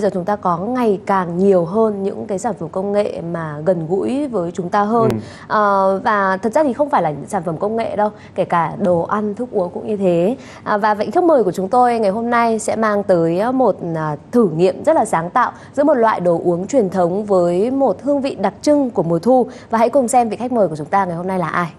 Bây giờ chúng ta có ngày càng nhiều hơn những cái sản phẩm công nghệ mà gần gũi với chúng ta hơn. Ừ. À, và thật ra thì không phải là những sản phẩm công nghệ đâu, kể cả đồ ăn, thức uống cũng như thế. À, và vị khách mời của chúng tôi ngày hôm nay sẽ mang tới một à, thử nghiệm rất là sáng tạo giữa một loại đồ uống truyền thống với một hương vị đặc trưng của mùa thu. Và hãy cùng xem vị khách mời của chúng ta ngày hôm nay là ai.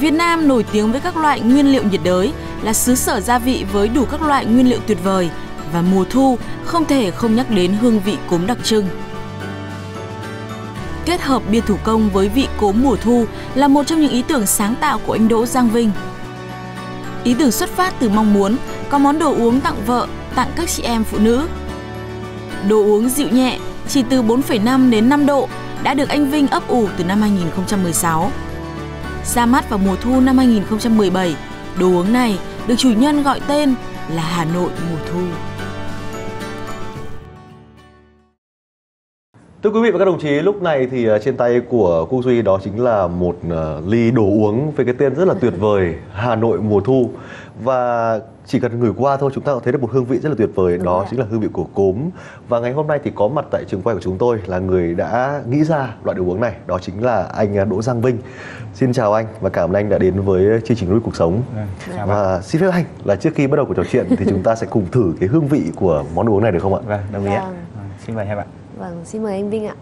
Việt Nam nổi tiếng với các loại nguyên liệu nhiệt đới, là xứ sở gia vị với đủ các loại nguyên liệu tuyệt vời và mùa thu không thể không nhắc đến hương vị cốm đặc trưng. Kết hợp bia thủ công với vị cốm mùa thu là một trong những ý tưởng sáng tạo của anh Đỗ Giang Vinh. Ý tưởng xuất phát từ mong muốn có món đồ uống tặng vợ, tặng các chị em phụ nữ. Đồ uống dịu nhẹ, chỉ từ 4,5 đến 5 độ đã được anh Vinh ấp ủ từ năm 2016. Ra mắt vào mùa thu năm 2017, đồ uống này được chủ nhân gọi tên là Hà Nội mùa thu. Thưa quý vị và các đồng chí, lúc này thì ờ, trên tay của cô Duy đó chính là một ờ, ly đồ uống với cái tên rất là tuyệt vời Hà Nội mùa thu và chỉ cần ngửi qua thôi chúng ta có thấy được một hương vị rất là tuyệt vời đó chính là hương vị của cốm và ngày hôm nay thì có mặt tại trường quay của chúng tôi là người đã nghĩ ra loại đồ uống này đó chính là anh ờ, Đỗ Giang Vinh xin chào anh và cảm ơn anh đã đến với chương trình nuôi cuộc sống vâng, và xin phép anh là trước khi bắt đầu cuộc trò chuyện thì chúng ta sẽ cùng thử cái hương vị của món đồ uống này được không ạ? Vâng, đồng ý ạ. Vâng. Vâng, xin mời hai bạn. Vâng, xin mời anh Vinh ạ.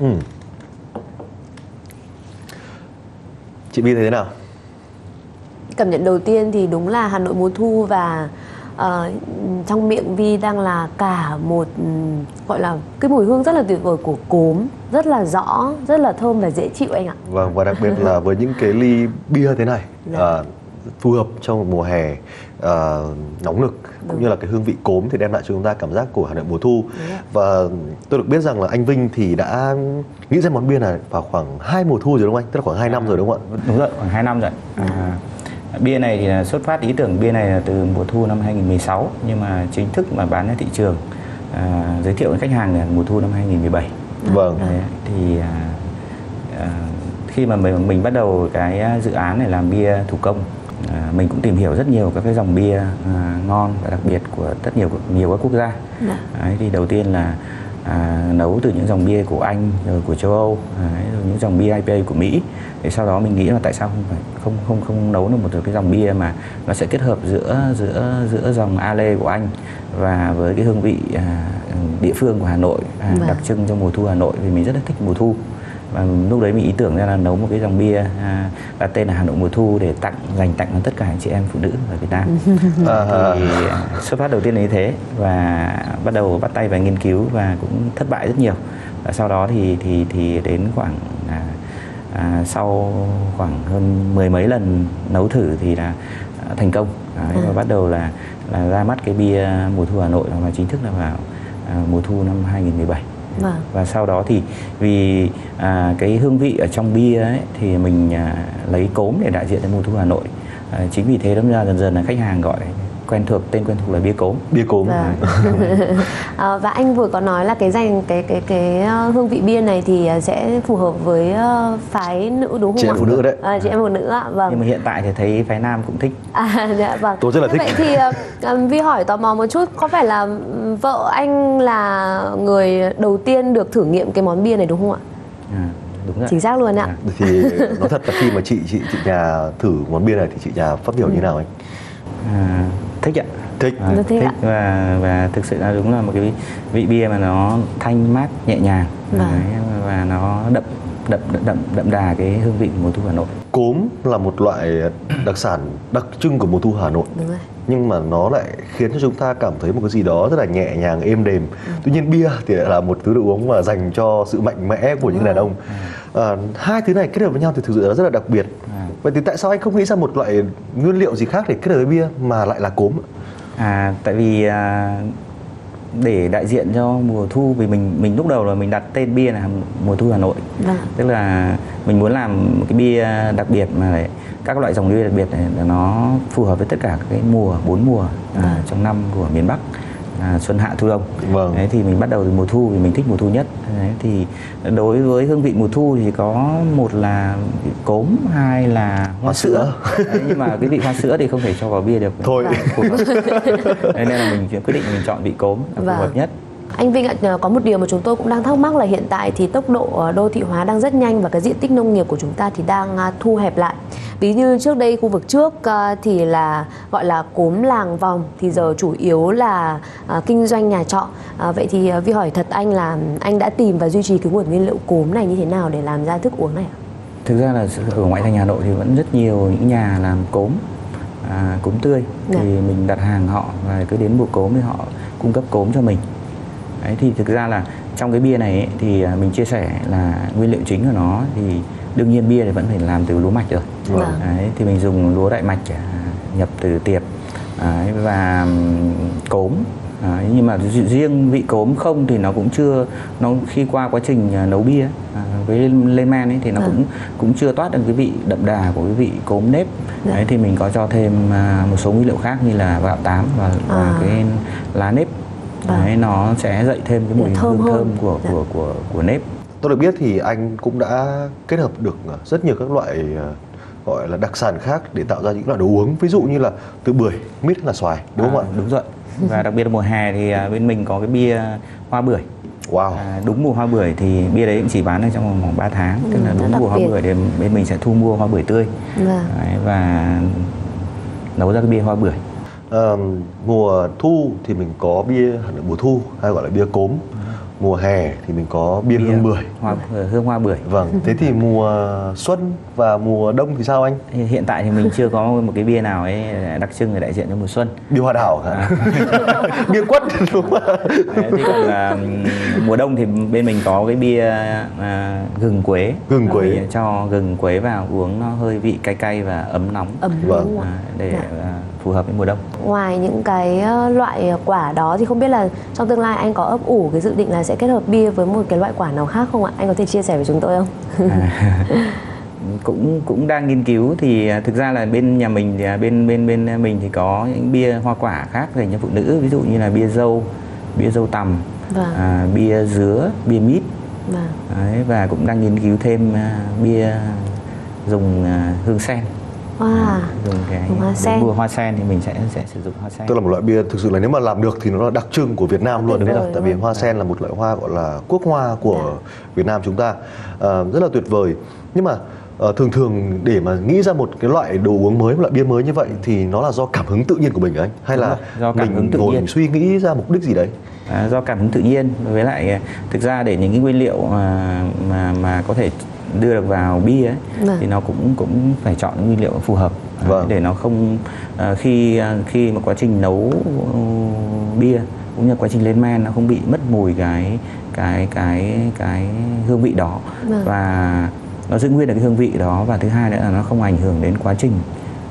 Ừ. Chị Bi thấy thế nào? Cảm nhận đầu tiên thì đúng là Hà Nội mùa thu và uh, trong miệng Vi đang là cả một um, gọi là cái mùi hương rất là tuyệt vời của cốm, rất là rõ, rất là thơm và dễ chịu anh ạ. Vâng và đặc biệt là với những cái ly bia thế này Dạ. uh, phù hợp trong một mùa hè uh, nóng nực cũng Đúng. như là cái hương vị cốm thì đem lại cho chúng ta cảm giác của Hà Nội mùa thu và tôi được biết rằng là anh Vinh thì đã nghĩ ra món bia này vào khoảng hai mùa thu rồi đúng không anh? Tức là khoảng 2 năm rồi đúng không ạ? Đúng rồi, khoảng 2 năm rồi. À, bia này thì là xuất phát ý tưởng bia này là từ mùa thu năm 2016 nhưng mà chính thức mà bán ra thị trường à, giới thiệu với khách hàng là mùa thu năm 2017. Vâng. Đấy, thì à, à, khi mà mình, mình bắt đầu cái dự án này làm bia thủ công à, mình cũng tìm hiểu rất nhiều các cái dòng bia à, ngon và đặc biệt của rất nhiều nhiều các quốc gia. Dạ. Đấy, thì đầu tiên là à, nấu từ những dòng bia của Anh rồi của châu Âu đấy, rồi những dòng bia IPA của Mỹ thì sau đó mình nghĩ là tại sao không phải không không không nấu được một cái dòng bia mà nó sẽ kết hợp giữa giữa giữa dòng Ale của Anh và với cái hương vị à, địa phương của Hà Nội à, Vâng. đặc trưng trong mùa thu Hà Nội vì mình rất là thích mùa thu và lúc đấy mình ý tưởng ra là nấu một cái dòng bia à, và tên là Hà Nội mùa thu để tặng dành tặng cho tất cả anh chị em phụ nữ ở Việt Nam. À, thì à, xuất phát đầu tiên là như thế và bắt đầu bắt tay vào nghiên cứu và cũng thất bại rất nhiều. Và sau đó thì thì thì đến khoảng à, à, sau khoảng hơn mười mấy lần nấu thử thì là à, thành công. Đấy, và bắt đầu là là ra mắt cái bia mùa thu Hà Nội và chính thức là vào à, mùa thu năm 2017 Vâng. và sau đó thì vì à, cái hương vị ở trong bia ấy, thì mình à, lấy cốm để đại diện cho mùa thu Hà Nội à, chính vì thế đâm ra dần dần là khách hàng gọi quen thuộc tên quen thuộc là bia cốm bia cốm. Vâng. à, và anh vừa có nói là cái dành cái cái cái ờ, hương vị bia này thì ờ, sẽ phù hợp với phái nữ đúng không Chị em ạ? phụ nữ đấy. À, chị em phụ nữ ạ. Vâng. nhưng mà hiện tại thì thấy phái nam cũng thích À, dạ, vâng. Tôi rất là thích. Vậy thì ờ, Vi hỏi tò mò một chút, có phải là vợ anh là người đầu tiên được thử nghiệm cái món bia này đúng không ạ? à, đúng rồi Chính xác luôn ạ. À. thì nói thật là khi mà chị chị chị nhà thử món bia này thì chị nhà phát biểu như nào anh? À, thích ạ Thích. À, Rất thích ạ. và và thực sự là đúng là một cái vị bia mà nó thanh mát nhẹ nhàng Vâng. Đấy, và nó đậm đậm đậm đậm, đà cái hương vị mùa thu Hà Nội Cốm là một loại đặc sản đặc trưng của mùa thu Hà Nội. Đúng rồi. nhưng mà nó lại khiến cho chúng ta cảm thấy một cái gì đó rất là nhẹ nhàng êm đềm tuy nhiên bia thì lại là một thứ đồ uống mà dành cho sự mạnh mẽ của những đàn ông à, hai thứ này kết hợp với nhau thì thực sự là rất là đặc biệt. Vậy thì tại sao anh không nghĩ ra một loại nguyên liệu gì khác để kết hợp với bia mà lại là cốm ạ? À, tại vì à, để đại diện cho mùa thu vì mình mình lúc đầu là mình đặt tên bia là mùa thu Hà Nội. Vâng. Tức là mình muốn làm một cái bia đặc biệt mà lại các loại dòng bia đặc biệt này nó phù hợp với tất cả các cái mùa bốn mùa à, trong năm của miền Bắc. À, xuân hạ thu đông Vâng. Đấy, thì mình bắt đầu từ mùa thu vì mình thích mùa thu nhất Đấy, thì đối với hương vị mùa thu thì có một là cốm hai là hoa sữa Đấy, nhưng mà cái vị hoa sữa thì không thể cho vào bia được Thôi. Phù. Thế nên là mình quyết định mình chọn vị cốm là phù Vâng. hợp nhất Anh Vinh ạ, ờ, có một điều mà chúng tôi cũng đang thắc mắc là hiện tại thì tốc độ ờ, đô thị hóa đang rất nhanh và cái diện tích nông nghiệp của chúng ta thì đang à, thu hẹp lại. Ví như trước đây khu vực trước à, thì là gọi là cốm làng vòng thì giờ chủ yếu là à, kinh doanh nhà trọ. À, vậy thì à, Vi hỏi thật anh là anh đã tìm và duy trì cái nguồn nguyên liệu cốm này như thế nào để làm ra thức uống này ạ? thực ra là ở ngoại thành Hà Nội thì vẫn rất nhiều những nhà làm cốm à, cốm tươi Dạ. thì mình đặt hàng họ và cứ đến mùa cốm thì họ cung cấp cốm cho mình Đấy, thì thực ra là trong cái bia này ấy, thì à, mình chia sẻ là nguyên liệu chính của nó thì đương nhiên bia thì vẫn phải làm từ lúa mạch rồi Vâng. Đấy, thì mình dùng lúa đại mạch à, nhập từ tiệp Đấy, và cốm Đấy, nhưng mà ri- riêng vị cốm không thì nó cũng chưa nó khi qua quá trình à, nấu bia à, với lên men ấy thì nó Vâng. cũng cũng chưa toát được cái vị đậm đà của cái vị cốm nếp Dạ. đấy thì mình có cho thêm à, một số nguyên liệu khác như là gạo tám và, và À. cái lá nếp Vâng. đấy nó sẽ dậy thêm cái mùi thơm hương hơn. thơm của Dạ. của của của nếp Tôi được biết thì anh cũng đã kết hợp được ờ, rất nhiều các loại ờ, gọi là đặc sản khác để tạo ra những loại đồ uống ví dụ như là từ bưởi, mít hay là xoài đúng không À, ạ? đúng rồi và đặc biệt là mùa hè thì à, bên mình có cái bia hoa bưởi Wow. À, đúng mùa hoa bưởi thì bia đấy cũng chỉ bán được trong vòng vòng 3 tháng tức Ừ, là rất đúng mùa hoa bưởi thì bên mình sẽ thu mua hoa bưởi tươi Vâng. đấy, và nấu ra cái bia hoa bưởi Ờ, mùa thu thì mình có bia hẳn là mùa thu hay gọi là bia cốm. Mùa hè thì mình có bia, hương bưởi. hoa hương hoa bưởi Vâng, thế thì mùa xuân và mùa đông thì sao anh? Hiện tại thì mình chưa có một cái bia nào ấy đặc trưng để đại diện cho mùa xuân Bia hoa đảo hả? bia quất đúng không thì còn là mùa đông thì bên mình có cái bia à, gừng quế Gừng quế. Cho gừng quế vào uống nó hơi vị cay cay và ấm nóng Ấm Vâng. à, để Dạ. à, phù hợp với mùa đông Ngoài những cái ờ, loại quả đó thì không biết là trong tương lai anh có ấp ủ cái dự định là sẽ kết hợp bia với một cái loại quả nào khác không ạ? Anh có thể chia sẻ với chúng tôi không? À, cũng cũng đang nghiên cứu thì à, thực ra là bên nhà mình thì à, bên bên bên mình thì có những bia hoa quả khác dành cho phụ nữ ví dụ như là bia dâu bia dâu tằm Vâng. à, bia dứa bia mít Vâng. Đấy, và cũng đang nghiên cứu thêm à, bia dùng hương sen Wow. dùng cái Dùng hoa sen. mua hoa sen thì mình sẽ sẽ sử dụng hoa sen Tức là một loại bia thực sự là nếu mà làm được thì nó là đặc trưng của Việt Nam luôn Tuyệt đúng không? Tại vì hoa sen là một loại hoa gọi là quốc hoa của Dạ. Việt Nam chúng ta Ờ, rất là tuyệt vời. Nhưng mà ờ, thường thường để mà nghĩ ra một cái loại đồ uống mới, một loại bia mới như vậy thì nó là do cảm hứng tự nhiên của mình anh hay Đúng là rồi, do cảm mình hứng tự ngồi nhiên. mình suy nghĩ ra mục đích gì đấy? À, do cảm hứng tự nhiên với lại à, thực ra để những cái nguyên liệu mà mà mà có thể đưa được vào bia ấy, Vâng. thì nó cũng cũng phải chọn những nguyên liệu phù hợp Vâng. để nó không à, khi à, khi mà quá trình nấu ừ, bia cũng như quá trình lên men nó không bị mất mùi cái cái cái cái hương vị đó Vâng. và nó giữ nguyên được cái hương vị đó và thứ hai nữa là nó không ảnh hưởng đến quá trình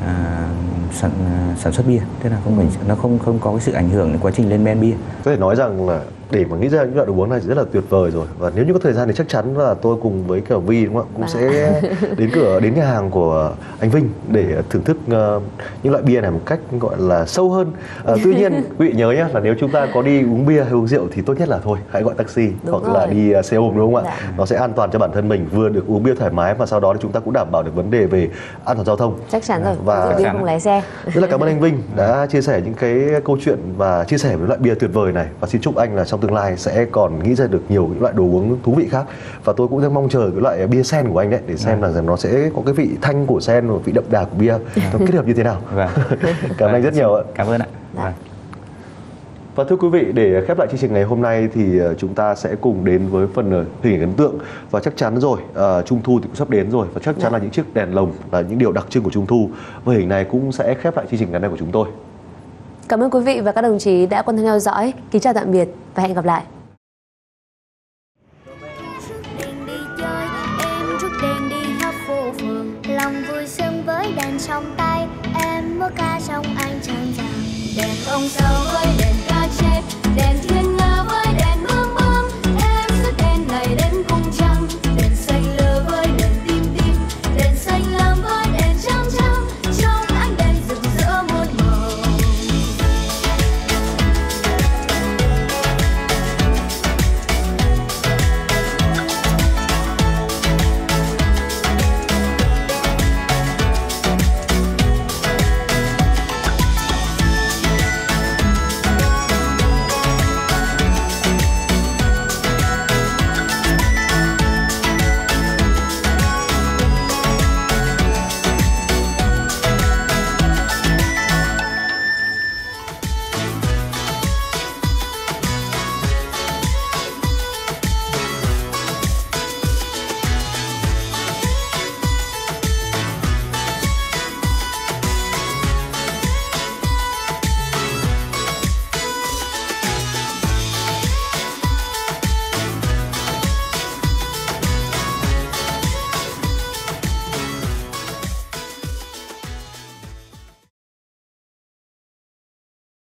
à, sản sản xuất bia tức là không phải nó không không có cái sự ảnh hưởng đến quá trình lên men bia Có thể nói rằng là để mà nghĩ ra những loại đồ uống này thì rất là tuyệt vời rồi và nếu như có thời gian thì chắc chắn là tôi cùng với cả Vi đúng không ạ cũng Vâng. sẽ đến cửa đến nhà hàng của anh Vinh để thưởng thức ờ, những loại bia này một cách gọi là sâu hơn. Ờ, tuy nhiên quý vị nhớ nhé là nếu chúng ta có đi uống bia hay uống rượu thì tốt nhất là thôi hãy gọi taxi Đúng hoặc là rồi. đi ờ, xe ôm đúng không ạ? Dạ. Nó sẽ an toàn cho bản thân mình vừa được uống bia thoải mái và sau đó thì chúng ta cũng đảm bảo được vấn đề về an toàn giao thông. Chắc chắn rồi. Và- Chắc chắn. không lái xe. Rất là cảm ơn anh Vinh đã chia sẻ những cái câu chuyện và chia sẻ với loại bia tuyệt vời này và xin chúc anh là trong tương lai sẽ còn nghĩ ra được nhiều những loại đồ uống thú vị khác và tôi cũng rất mong chờ cái loại bia sen của anh đấy để xem là rằng nó sẽ có cái vị thanh của sen và vị đậm đà của bia nó kết hợp như thế nào. Vâng. Cảm ơn anh rất nhiều ạ. Cảm ơn ạ. Dạ. Vâng. Và thưa quý vị, để khép lại chương trình ngày hôm nay thì ờ, chúng ta sẽ cùng đến với phần ờ, hình ảnh ấn tượng và chắc chắn rồi, ờ, Trung thu thì cũng sắp đến rồi và chắc chắn là những chiếc đèn lồng là những điều đặc trưng của Trung thu và hình này cũng sẽ khép lại chương trình ngày hôm nay của chúng tôi. Cảm ơn quý vị và các đồng chí đã quan tâm theo dõi. Kính chào tạm biệt và hẹn gặp lại. lòng vui sướng với đèn sông tay em múa ca sông anh chàng chàng đèn ông sao với đèn ca chép, đèn thiên